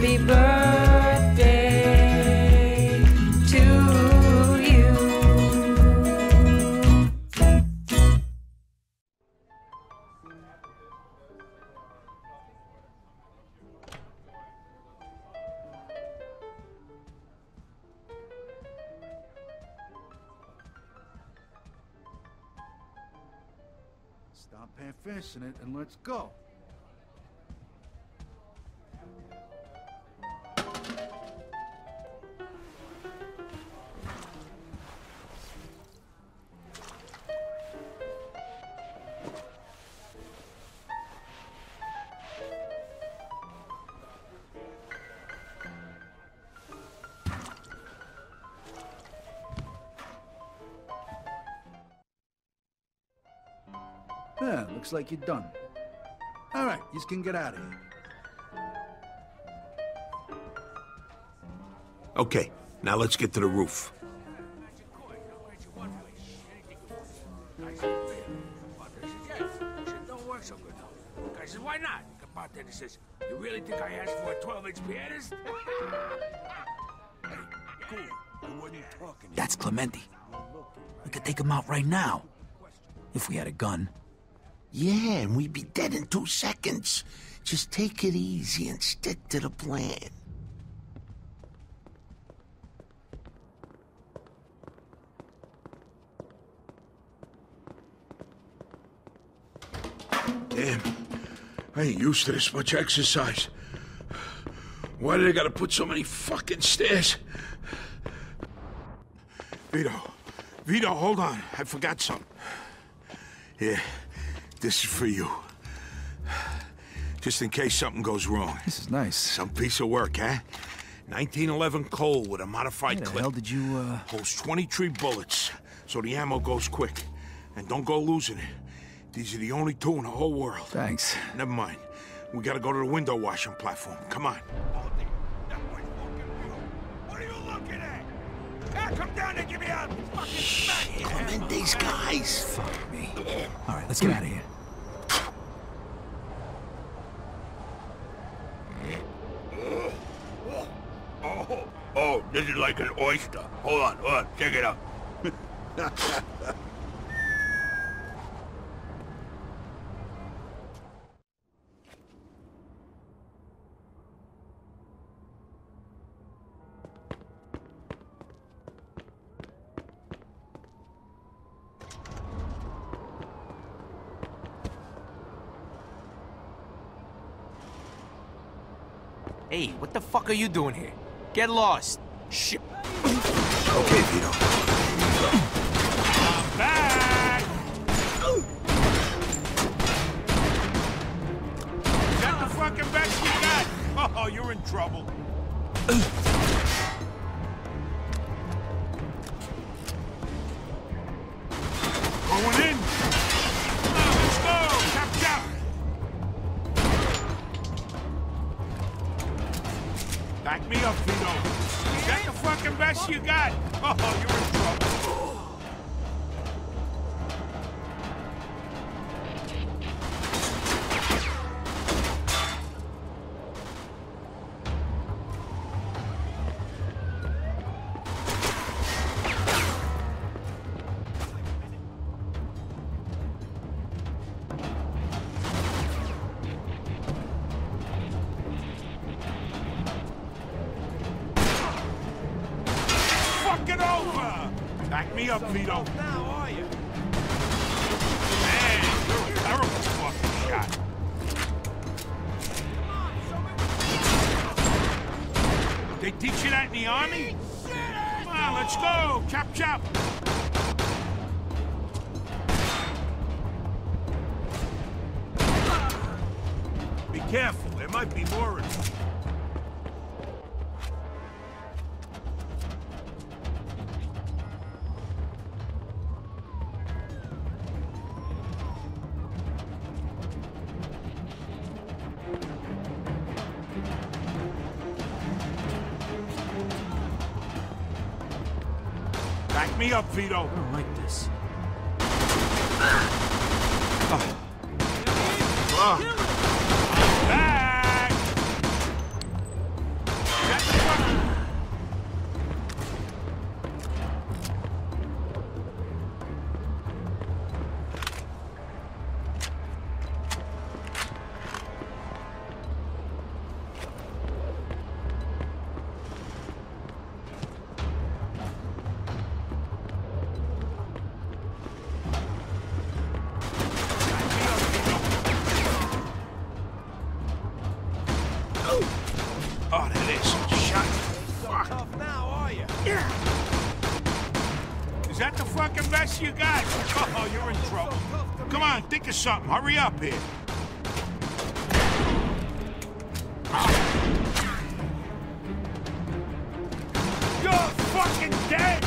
Happy birthday to you. Stop half-assing it and let's go. Yeah, looks like you're done. All right, you can get out of here. Okay, now let's get to the roof. Don't work so good now. Guy says, why not? The bartender says, you really think I asked for a 12-inch pianist? hey, cool. I wasn't talking. That's Clemente. We could take him out right now. If we had a gun. Yeah, and we'd be dead in two seconds. Just take it easy and stick to the plan. Damn. I ain't used to this much exercise. Why do they gotta put so many fucking stairs? Vito. Vito, hold on. I forgot something. Here. This is for you. Just in case something goes wrong. This is nice. Some piece of work, huh? 1911 Colt with a Why modified the clip. hell did you, uh... Holds 23 bullets, so the ammo goes quick. And don't go losing it. These are the only two in the whole world. Thanks. Never mind. We gotta go to the window washing platform. Come on. What are you looking at? Come down and give me a fucking smack. Clemente's guys. Fuck me. All right, let's get out of here. Oh, oh, this is like an oyster. Hold on, hold on, check it out. Hey, what the fuck are you doing here? Get lost. Shit. Okay, Vito. I'm Back! Is that the fucking best you got? Oh, you're in trouble. Back me up, Vito. Is that the fucking best you got? Oh, you're in trouble. It over! Back me up, Vito. Now are you? Man, you're a terrible fucking shot. They teach you that in the army? Come on, let's go. Chop, chop. Be careful. There might be more in Vito. Fucking best you got? Oh, you're in trouble. Come on, think of something. Hurry up here. You're fucking dead!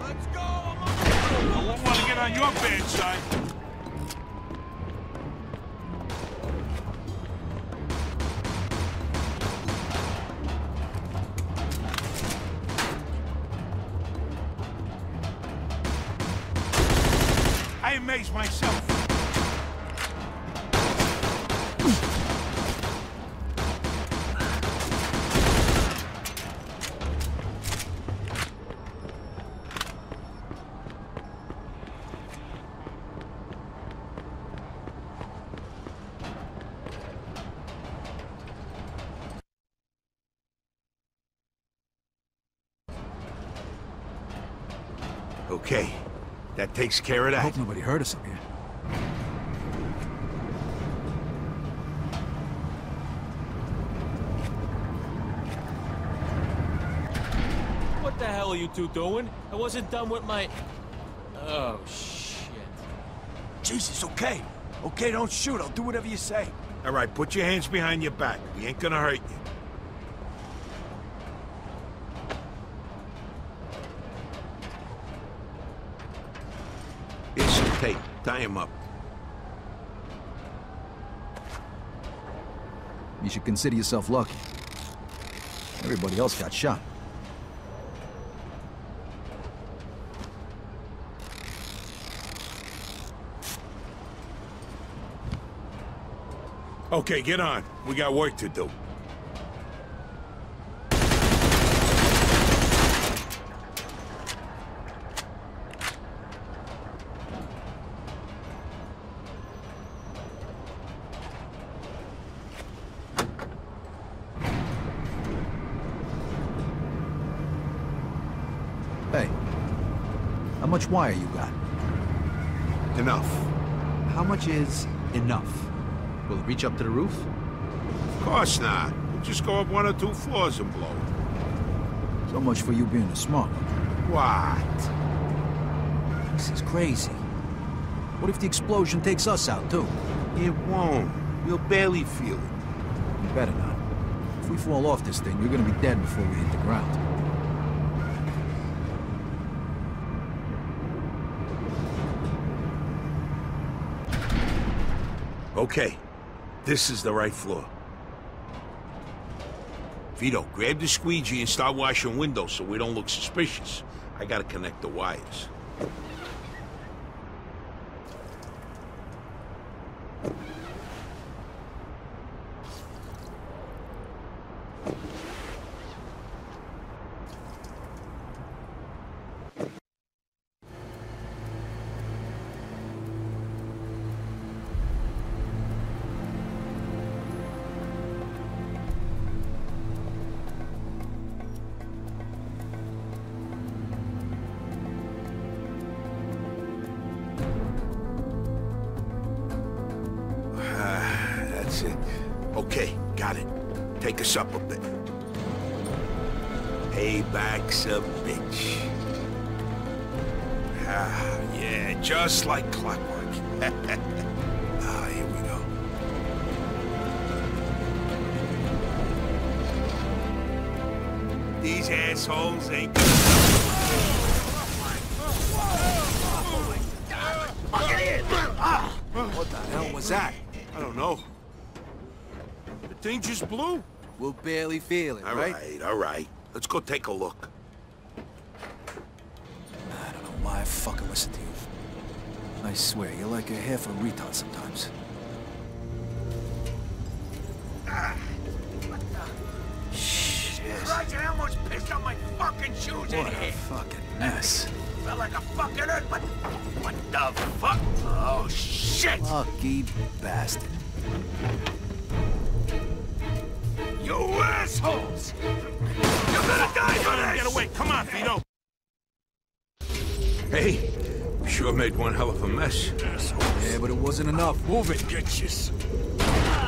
Let's go. I won't want to get on your bad side. Okay, that takes care of that. I that. hope nobody heard us up here. What the hell are you two doing? I wasn't done with my... Oh, shit. Jesus, okay. Okay, don't shoot. I'll do whatever you say. All right, put your hands behind your back. We ain't gonna hurt you. Tie him up. You should consider yourself lucky. Everybody else got shot. Okay, get on. We got work to do. Hey, how much wire you got? Enough. How much is enough? Will it reach up to the roof? Of course not. We'll just go up one or two floors and blow. So much for you being a smart one. What? This is crazy. What if the explosion takes us out, too? It won't. We'll barely feel it. You better not. If we fall off this thing, you're gonna be dead before we hit the ground. Okay, this is the right floor. Vito, grab the squeegee and start washing windows so we don't look suspicious. I gotta connect the wires. Up a bit. Payback's a bitch. Ah, yeah, just like clockwork. ah, here we go. These assholes ain't What the hell was that? I don't know. The thing just blew. We'll barely feel it, All right? right, all right. Let's go take a look. I don't know why I fucking listen to you. I swear, you're like a half a retard sometimes. Christ, I almost pissed on my fucking shoes in here. What a fucking mess. Felt like a fucking earthquake. What the fuck? Oh, shit! Lucky bastard. You assholes! You're gonna die for this! Get away. Come on, Vito. Hey, sure made one hell of a mess. Yeah, but it wasn't enough. Move it. Get you. No,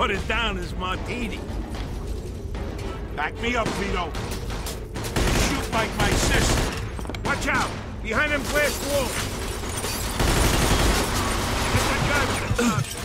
have watered down his martini. Back me up, Vito. Shoot like my sister. Watch out! Behind them glass walls. Get the gun. Scared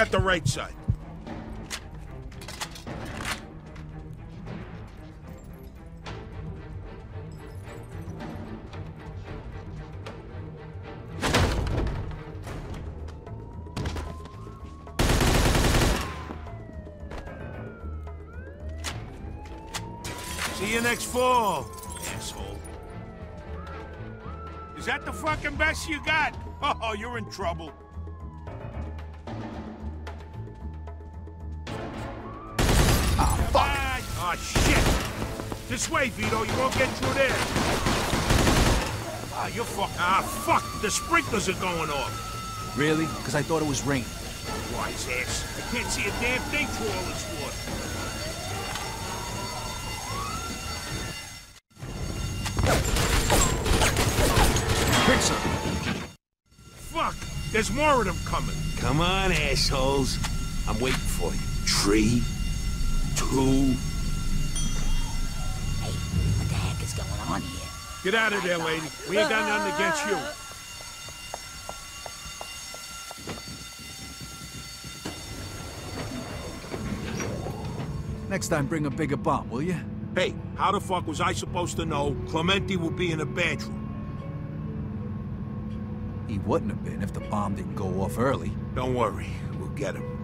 got the right side. See you next fall, asshole. Is that the fucking best you got? Oh, you're in trouble. Ah, shit. This way, Vito. You won't get through there. Ah, you're fuck. Ah, fuck. The sprinklers are going off. Really? Because I thought it was rain. Wise ass. I can't see a damn thing through all this water. Quick, sir. Fuck! There's more of them coming. Come on, assholes. I'm waiting for you. Three, two. Get out of there, lady. We ain't got nothing against you. Next time, bring a bigger bomb, will you? Hey, how the fuck was I supposed to know Clemente will be in the bedroom? He wouldn't have been if the bomb didn't go off early. Don't worry, we'll get him.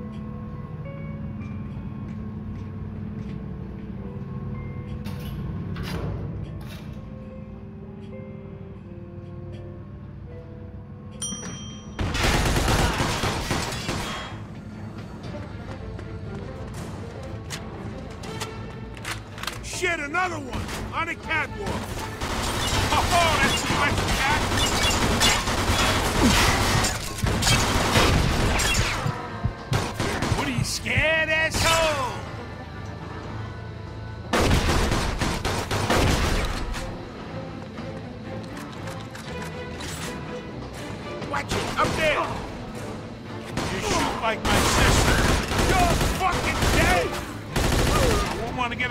Another one! On a catwalk! Oh, that's too much, cat!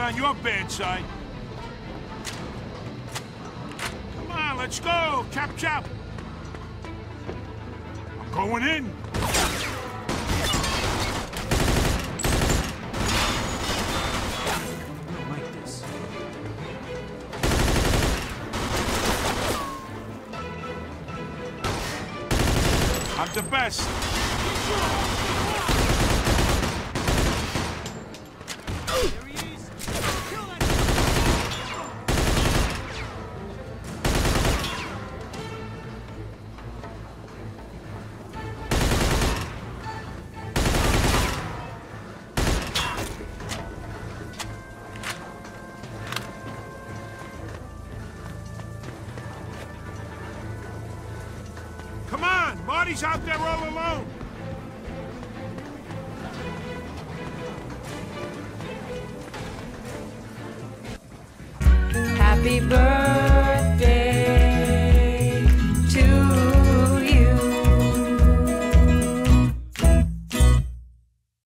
On your bad side. Come on, let's go! Chop, chop! I'm going in! The best. Marty's out there all alone.